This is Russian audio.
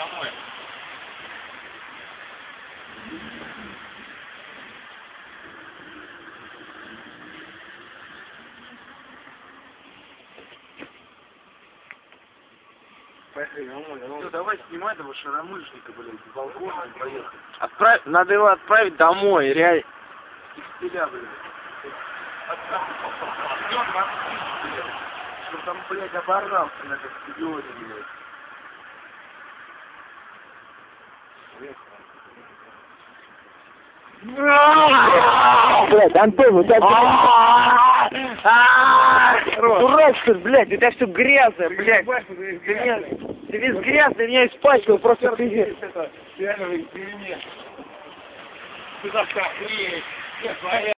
домой. Поехали домой, домой. Все, давай снимай этого шаромышника, блин, с балкона и поехали. Отправь... Надо его отправить домой, реально. Из тебя, блядь. Отправь... Чтобы там, блядь, оборвался на этом стадионе, блядь. Блядь, Антон, у тебя... Дурак, что ли, блядь, у тебя все грязное, блядь. Ты, меня, ты весь грязный, меня испачкал, просто пиздец. Реально эксперимент. Ты так, блядь,